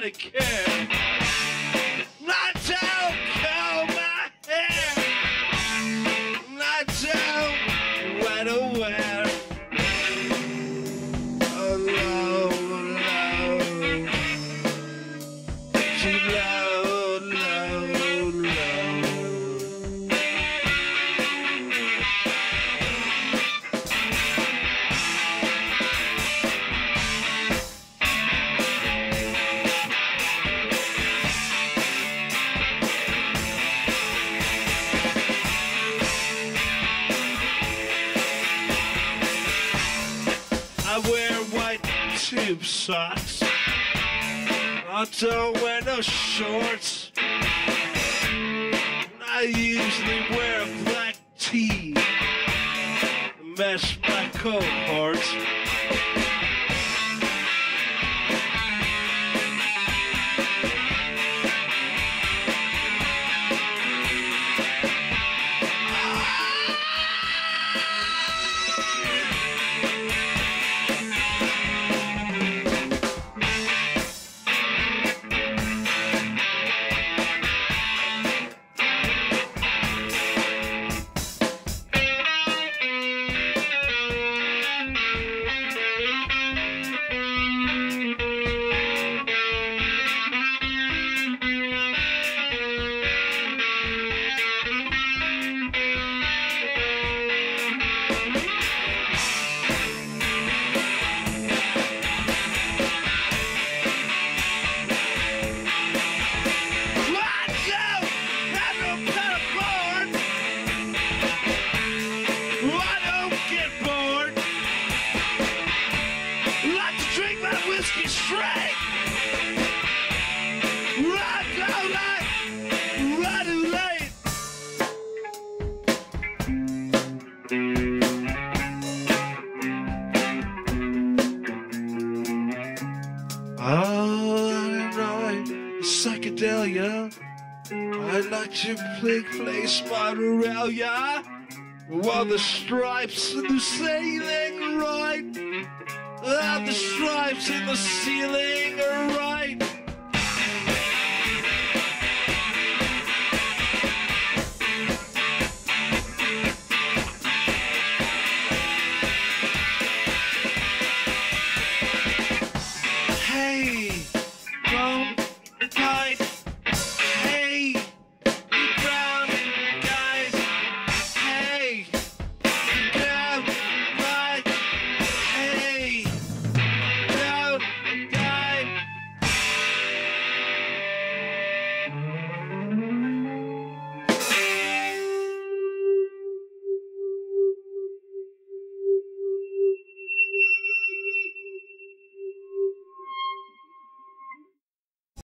nobody care. Tube socks. I don't wear no shorts. I usually wear a black tee. to Match my cohorts. Whiskey straight. I don't like running late. Alright, psychedelia. I like to play, play Spiderella while the stripes in the ceiling right the stripes in the ceiling are right.